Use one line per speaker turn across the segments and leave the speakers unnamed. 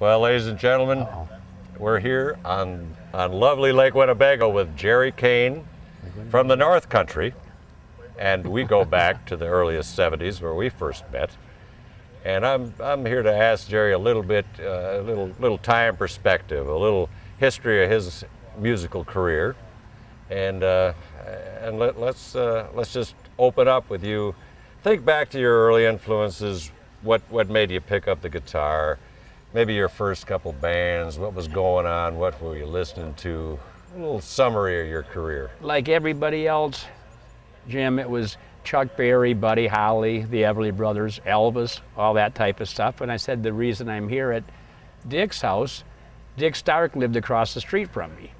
Well, ladies and gentlemen, we're here on, on lovely Lake Winnebago with Gerry Cain from the North Country. And we go back to the earliest 70s where we first met. And I'm, I'm here to ask Gerry a little bit, uh, a little, little time perspective, a little history of his musical career. And, uh, and let, let's, uh, let's just open up with you. Think back to your early influences, what, what made you pick up the guitar, maybe your first couple bands, what was going on, what were you listening to, a little summary of your career.
Like everybody else, Jim, it was Chuck Berry, Buddy Holly, the Everly Brothers, Elvis, all that type of stuff. And I said the reason I'm here at Dick's house, Dick Stark lived across the street from me.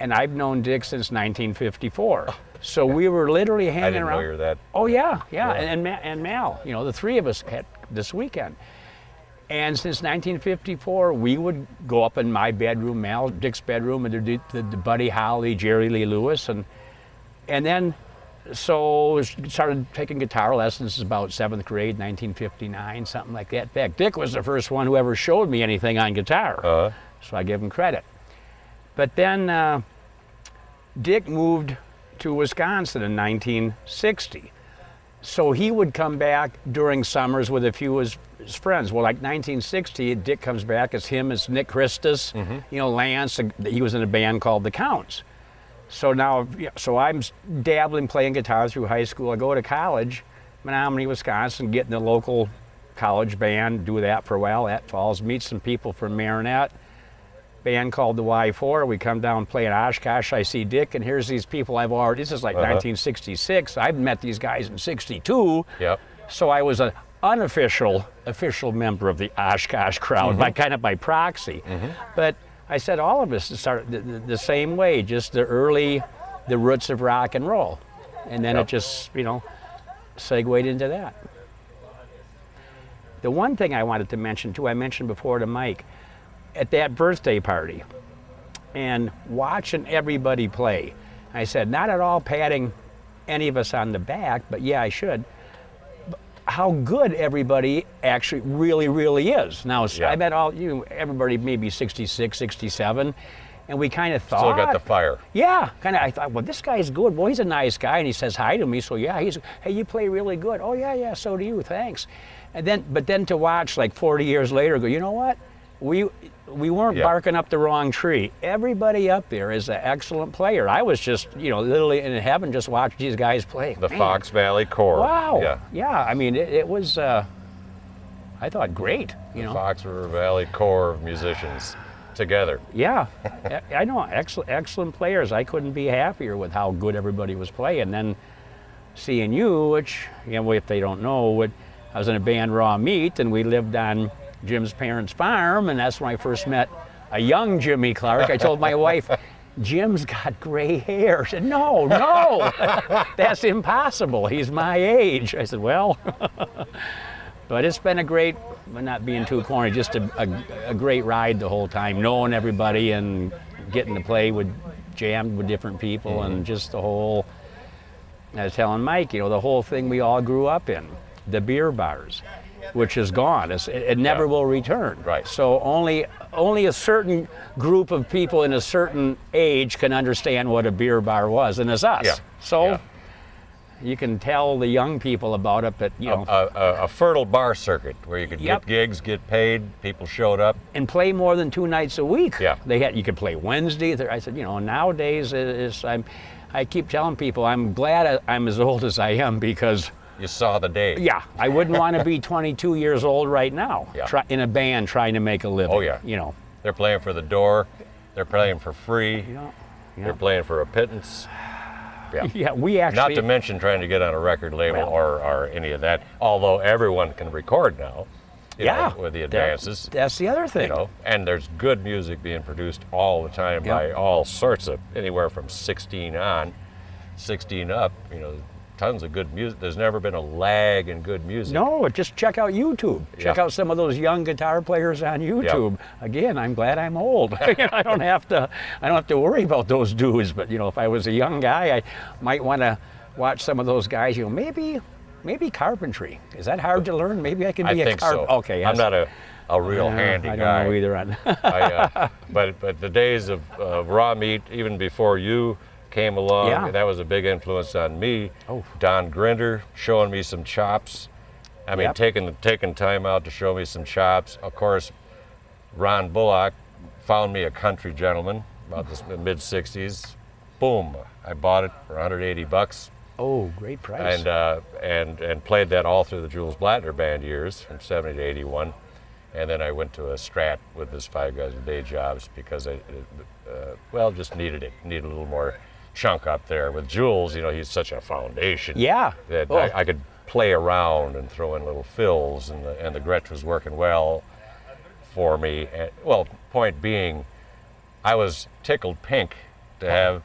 And I've known Dick since 1954. So we were literally
I
hanging
didn't know
around.
you were that.
Oh yeah, yeah,
Yeah.
And, and, Ma- and Mal, you know, the three of us had this weekend. And since 1954, we would go up in my bedroom, Mal, Dick's bedroom, and the, the, the Buddy Holly, Jerry Lee Lewis, and and then so started taking guitar lessons about seventh grade, 1959, something like that. In fact, Dick was the first one who ever showed me anything on guitar,
Uh,
so I give him credit. But then uh, Dick moved to Wisconsin in 1960. So he would come back during summers with a few of his, his friends. Well, like 1960, Dick comes back as him, as Nick Christus, mm-hmm. you know, Lance. He was in a band called the Counts. So now, so I'm dabbling playing guitar through high school. I go to college, Menominee, Wisconsin, get in the local college band, do that for a while. That falls, meet some people from Marinette band called the Y4. We come down play in Oshkosh. I see Dick, and here's these people I've already. This is like
Uh-huh.
1966. I've met these guys in '62.
yep.
So I was an unofficial, official member of the Oshkosh crowd, by kind of by proxy. But I said all of us started the, the, the same way, just the early, the roots of rock and roll, and then
Yep.
it just you know segued into that. The one thing I wanted to mention too, I mentioned before to Mike, at that birthday party, and watching everybody play. I said, not at all patting any of us on the back, but yeah, I should. But How good everybody actually really, really is. Now,
Yeah.
I met all you, everybody maybe 66, 67, and we kind of thought.
Still got the fire.
Yeah, kind of. I thought, well, this guy's good. Well, he's a nice guy, and he says hi to me. So yeah, he's. Hey, you play really good. Oh yeah, yeah. So do you. Thanks. And then, but then to watch like 40 years later, go. You know what? We we weren't
Yeah.
barking up the wrong tree. Everybody up there is an excellent player. I was just, you know, literally in heaven just watching these guys play.
The
Man,
Fox Valley Core.
Wow.
Yeah.
Yeah. I mean, it, it was. Uh, I thought great. You know.
Fox River Valley Core of musicians together.
Yeah, I- know. Excellent, excellent players. I couldn't be happier with how good everybody was playing. Then seeing you, which you know, if they don't know, what I was in a band, Raw Meat, and we lived on Jim's parents' farm, and that's when I first met a young Jimmy Clark. I told my wife. Jim's got gray hair. She said, No, no, that's impossible. He's my age. I said, Well, but it's been a great, but not being too corny, just a, a, a great ride the whole time, knowing everybody and getting to play with, jammed with different people, and mm-hmm. just the whole. I was telling Mike, you know, the whole thing we all grew up in, the beer bars, which is gone. It's, it, it never
Yeah.
will return.
Right.
So only only a certain group of people in a certain age can understand what a beer bar was, and it's us.
Yeah.
So.
Yeah.
You can tell the young people about it, but you know,
A, a, a fertile bar circuit where you could
Yep.
get gigs, get paid, people showed up.
and play more than two nights a week.
Yeah.
They had you could play Wednesday. I said, you know, nowadays is I'm I keep telling people I'm glad I'm as old as I am because
You saw the day.
yeah, I wouldn't want to be 22 years old right now
Yeah.
try, in a band trying to make a living.
Oh, yeah.
You know.
They're playing for the door. They're playing for free.
Yeah.
They're playing for a pittance. Yeah.
Yeah, we actually
Not to mention trying to get on a record label
Well-
or, or any of that. Although everyone can record now. you know,
yeah,
with the
that-
advances.
that's the other thing.
you know, and there's good music being produced all the time by all sorts of anywhere from 16 on, 16 up. You know, tons of good music. There's never been a lag in good music.
No, just check out YouTube. Check
Yeah.
out some of those young guitar players on YouTube. Again, I'm glad I'm old. You know, I don't have to. I don't have to worry about those dudes. But you know, if I was a young guy, I might want to watch some of those guys. You know, maybe, maybe carpentry. Is that hard to learn? Maybe I can be a
think so.
carpenter. Okay,
I'm not a a real
Yeah,
handy
I don't
guy.
know either. On
I, uh, but but the days of uh, raw meat, even before you came along,
Yeah.
that was a big influence on me.
Oh.
Don Grinder showing me some chops. I mean,
Yep.
taking taking time out to show me some chops. Of course, Ron Bullock found me a country gentleman about the mid '60s. Boom! I bought it for 180 bucks
oh, great price.
and uh, and and played that all through the Jules Blattner band years from '70 to '81, and then I went to a Strat with this five guys with day jobs because I, uh, well, just needed it, needed a little more chunk up there. With Jules, you know, he's such a foundation
yeah.
that
Oh.
I, I could play around and throw in little fills, and the and the Gretsch was working well for me. And, well, point being, I was tickled pink to have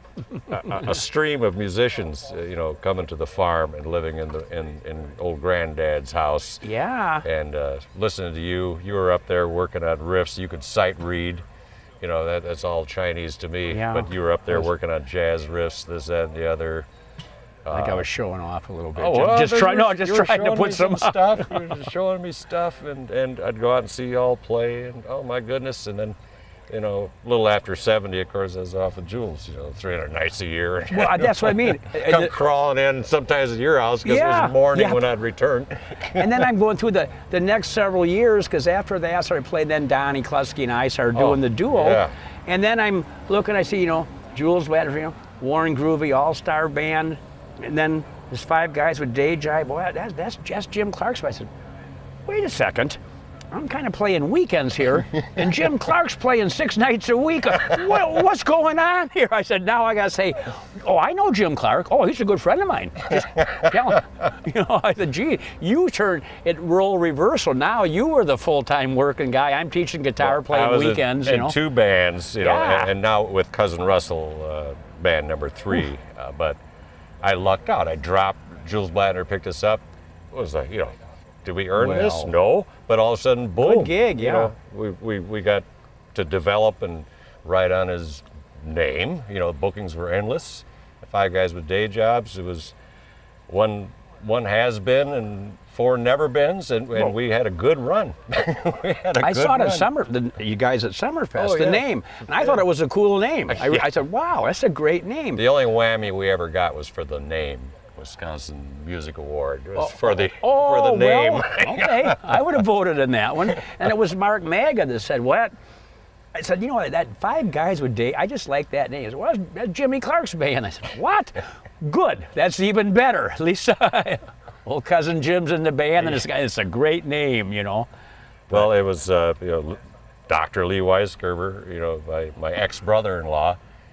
a, a stream of musicians, uh, you know, coming to the farm and living in the in, in old granddad's house
yeah.
and uh, listening to you. You were up there working on riffs. You could sight read. You know, that, that's all Chinese to me.
Yeah.
But you were up there
Was-
working on jazz riffs, this, that, and the other.
I think I was uh, showing off a little bit.
Oh, well,
just
then
try,
you
no, just trying to put
me
some.
stuff. You were just showing me stuff, and, and I'd go out and see you all play, and oh my goodness, and then, you know, a little after 70, of course, I was off with Jules, you know, 300 nights a year.
well, that's what I mean.
Come crawling in sometimes at your house because it was morning
yeah.
when I'd return.
and then I'm going through the, the next several years because after that I started playing. Then Donnie Klusky and I started
Oh,
doing the duo,
yeah.
and then I'm looking. I see you know Jules Blattner, you know Warren Groovy All Star Band, and then there's five guys with day jive. Boy, that's that's just Jim Clark's. I said, wait a second. I'm kind of playing weekends here, and Jim Clark's playing six nights a week. What, what's going on here? I said, now I got to say, oh, I know Jim Clark. Oh, he's a good friend of mine. Just tell him. You know, I said, gee, you turned it role reversal. Now you were the full-time working guy. I'm teaching guitar,
I
playing
in-
weekends.
in,
you know,
two bands, you know,
Yeah.
and, and now with Cousin Russell, uh, band number three. Uh, but I lucked out. I dropped. Jules Blattner picked us up. What was that? You know, did we earn this? No. But all of a sudden, boom.
Good gig,
you
yeah.
know, we, we, we got to develop and write on his name. You know, bookings were endless. Five guys with day jobs. It was one one has been and four never beens, and, and we had a good run. we had a
I
good
saw it at
run.
Summer, the, you guys at Summerfest,
Oh,
the
yeah.
name, and I thought it was a cool name. I,
Yeah.
I said, wow, that's a great name.
The only whammy we ever got was for the name, Wisconsin Music Award. It was for the
Oh,
for the name.
well, okay. I would have voted in that one. And it was Mark Maga that said, what? I said, you know, that five guys would date. I just like that name. He said, well, that's Jimmy Clark's band. I said, what? Good. That's even better. Lisa, old cousin Jim's in the band, and it's, it's a great name, you know.
well, it was uh, you know Dr. Lee Weisgerber, you know my, my ex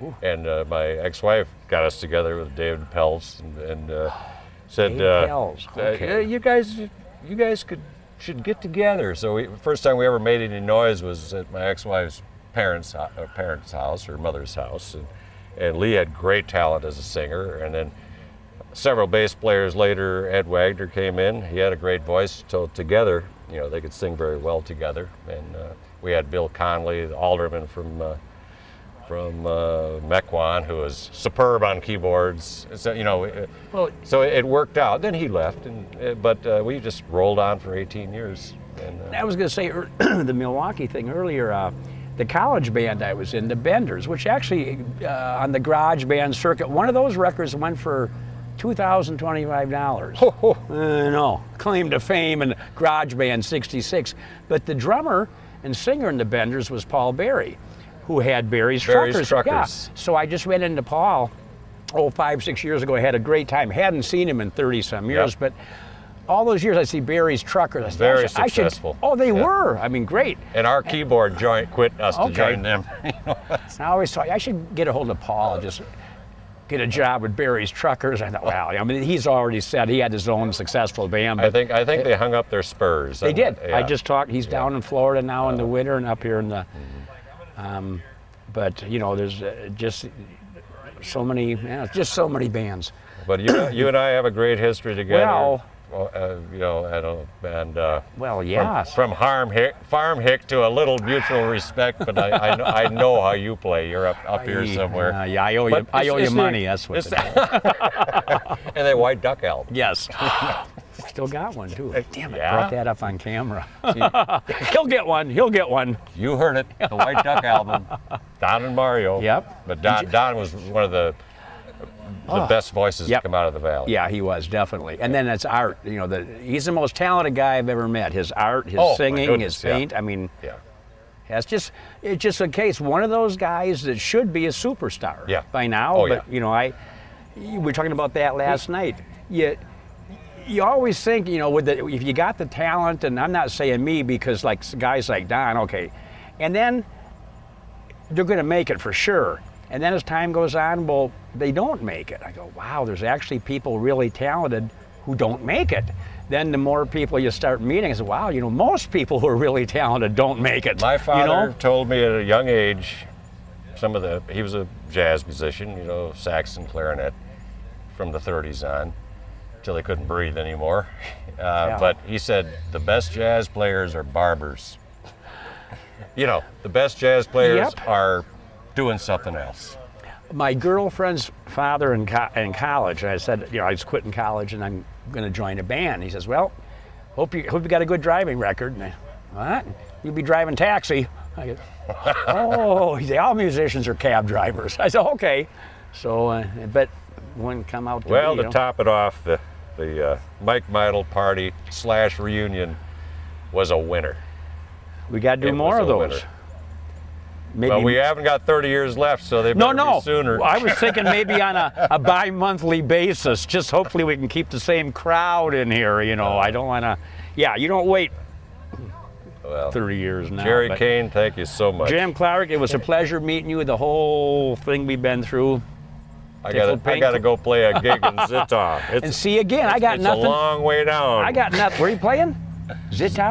brother-in-law, and uh, my ex-wife got us together with David Pelz and, and uh, said, uh,
Pelz, okay.
you guys you guys could should get together. So we, first time we ever made any noise was at my ex-wife's parents' uh, parents' house, her mother's house, and, and Lee had great talent as a singer, and then several bass players later, Ed Wagner came in. He had a great voice. So together, you know, they could sing very well together. And uh, we had Bill Conley, the alderman from uh, from uh, Mequon, who was superb on keyboards. So you know, it-
Well,
so it worked out. Then he left, and uh, but uh, we just rolled on for 18 years. And, uh,
I was going to say the Milwaukee thing earlier. Uh, the college band I was in, the Benders, which actually uh, on the garage band circuit, one of those records went for two thousand twenty-five dollars. Uh, no, claim to fame and garage band '66. But the drummer and singer in the Benders was Paul Berry, who had Barry's,
Barry's
Truckers. Yeah. So I just went into Paul, oh five six years ago. I had a great time. Hadn't seen him in thirty some years,
Yep.
but. All those years, I see Barry's Truckers. I
Very
should- I should-
successful.
oh, they
Yeah.
were. I mean, great.
and our keyboard joint quit us to join them.
And I always thought I should get a hold of Paul just get a job with Barry's Truckers. I thought, well, I mean, he's already said he had his own successful band.
I think I think they hung up their spurs.
they did.
that,
I just talked. He's down in Florida now in the winter and up here in the. Mm-hmm. Um, but you know, there's uh, just so many, yeah, just so many bands.
But you, you and I have a great history together.
Well-
Well, uh, you know, and, uh, and uh,
Well,
from,
yes.
from harm hick, farm hick to a little mutual respect. But I, I, know, I know how you play. You're up, up here somewhere.
Uh, yeah, I owe you. I owe you
it's the-
money. That's what. is.
and that white duck album.
yes. still got one too. Damn it,
Yeah?
brought that up on camera. he'll get one. He'll get one.
You heard it, the White Duck album, Don and Mario.
Yep.
But Don, Don was one of the the
Oh.
best voices
Yep.
to come out of the valley.
Yeah, he was definitely. And then it's art. You know, the, he's the most talented guy I've ever met. His art, his
Oh,
singing,
goodness,
his
yeah.
paint. I mean,
Yeah.
it's just it's just a case. One of those guys that should be a superstar.
Yeah.
By now,
Oh,
but
yeah.
you know, I we were talking about that last night. You you always think, you know, with the, if you got the talent, and I'm not saying me because like guys like Don, okay, and then they're going to make it for sure. And then as time goes on, well, they don't make it. I go, wow, there's actually people really talented who don't make it. Then the more people you start meeting, I say, wow, you know, most people who are really talented don't make it.
My father
you know?
told me at a young age, some of the, he was a jazz musician, you know, sax and clarinet from the 30s on, till he couldn't breathe anymore. Uh,
Yeah.
But he said the best jazz players are barbers. You know, the best jazz players
Yep.
are doing something else.
my girlfriend's father in, co- in college, and I said, you know, I was quitting college and I'm going to join a band. He says, well, hope you hope you got a good driving record. And I, what? You'll be driving taxi. I go, oh, he said, all musicians are cab drivers. I said, okay. So, uh, but wouldn't come out to
Well,
you
to
know.
top it off, the, the uh, Mike Meidel party slash reunion was a winner.
we got to do
it
more of those.
winner.
Maybe
Well, we haven't got 30 years left, so they
No, no.
be sooner.
I was thinking maybe on a, a bi-monthly basis. Just hopefully we can keep the same crowd in here. You know, I don't want to. Yeah, you don't wait
well,
30 years now. Gerry
Cain, thank you so much.
Jim Clark, it was a pleasure meeting you. The whole thing we've been through,
I gotta, I gotta go play a gig in Zittau. It's,
and see again. I got
it's
nothing.
a long way down.
I got nothing. Where are you playing?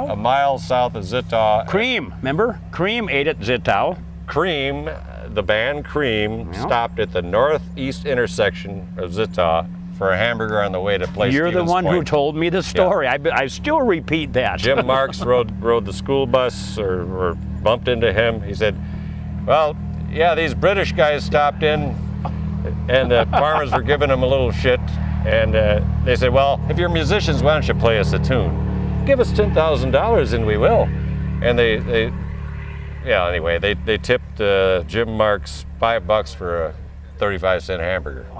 a mile south of Zittau.
Cream, remember? Cream ate at Zittau.
Cream, the band Cream,
Yeah.
stopped at the northeast intersection of Zittau for a hamburger on the way to play
You're the
Stevens
one who told me the story. I, I still repeat that.
Jim Marks rode rode the school bus or, or bumped into him. He said, "Well, yeah, these British guys stopped in, and the farmers were giving them a little shit, and uh, they said, well, if you're musicians, why don't you play us a tune? Give us ten thousand dollars, and we will." And they they yeah. Anyway, they they tipped uh, Jim Marks five bucks for a thirty-five cent hamburger.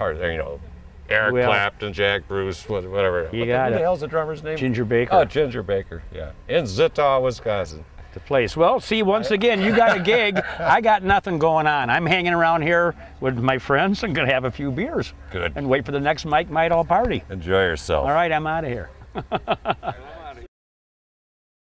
Or, you know. Eric
Well-
Clapton, Jack Bruce, whatever.
You
What
got
who
it.
the hell's the drummer's name?
Ginger Baker.
Oh, Ginger Baker, yeah. In Zittau, Wisconsin.
The place. Well, see, once again, you got a gig. I got nothing going on. I'm hanging around here with my friends and gonna have a few beers.
Good.
And wait for the next Mike Meidel party.
Enjoy yourself.
All right, I'm out of here.